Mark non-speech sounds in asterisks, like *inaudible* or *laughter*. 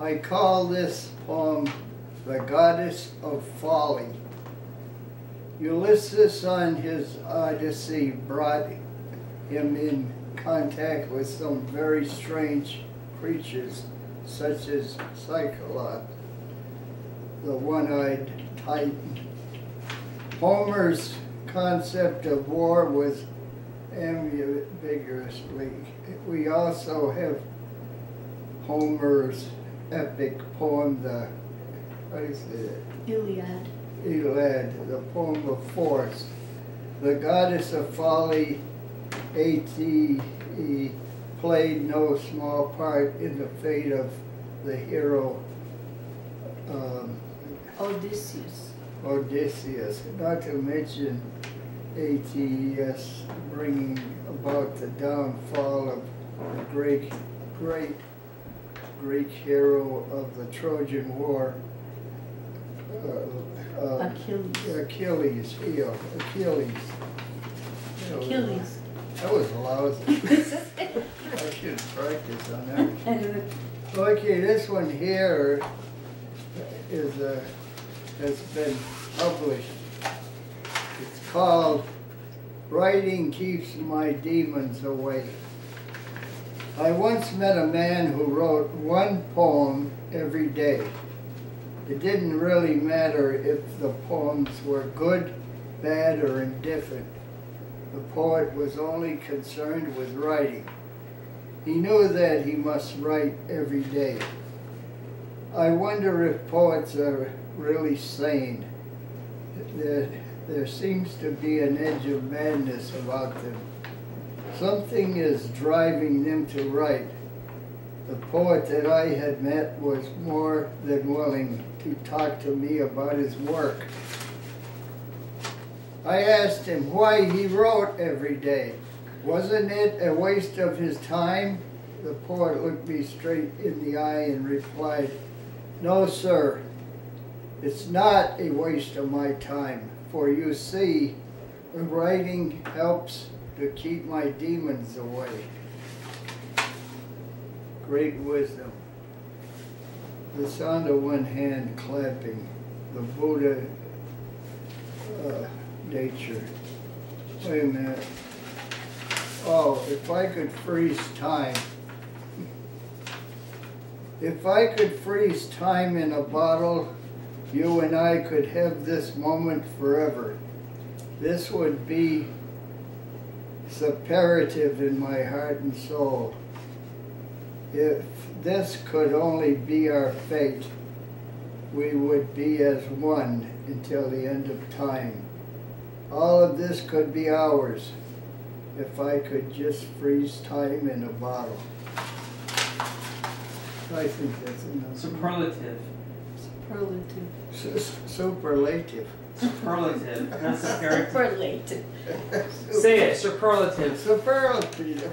I call this poem The Goddess of Folly. Ulysses on his Odyssey brought him in contact with some very strange creatures, such as Cyclops, the one-eyed Titan. Homer's concept of war was ambiguously. We also have Homer's epic poem, the, what is it? Iliad. Iliad, the poem of force. The goddess of folly, A.T.E. played no small part in the fate of the hero um, Odysseus. Odysseus, not to mention ATES bringing about the downfall of the great, great Greek hero of the Trojan War, uh, uh, Achilles. Achilles, heel, Achilles. You know, Achilles. That was lousy. *laughs* I should practice on that. *laughs* Okay, this one here is, uh, has been published. It's called Writing Keeps My Demons Away. I once met a man who wrote one poem every day. It didn't really matter if the poems were good, bad, or indifferent. The poet was only concerned with writing. He knew that he must write every day. I wonder if poets are really sane. There, there seems to be an edge of madness about them. Something is driving them to write. The poet that I had met was more than willing to talk to me about his work. I asked him why he wrote every day. Wasn't it a waste of his time? The poet looked me straight in the eye and replied, No, sir, it's not a waste of my time, for you see, writing helps to keep my demons away. Great wisdom. The sound of one hand clapping, the Buddha uh, nature. Wait a minute. Oh, if I could freeze time. If I could freeze time in a bottle, you and I could have this moment forever. This would be superlative in my heart and soul. If this could only be our fate, we would be as one until the end of time. All of this could be ours if I could just freeze time in a bottle. I think that's enough. Superlative. superlative. Su- Superlative. Superlative. Not superior. Superlative. *laughs* Say it. Superlative. Superlative.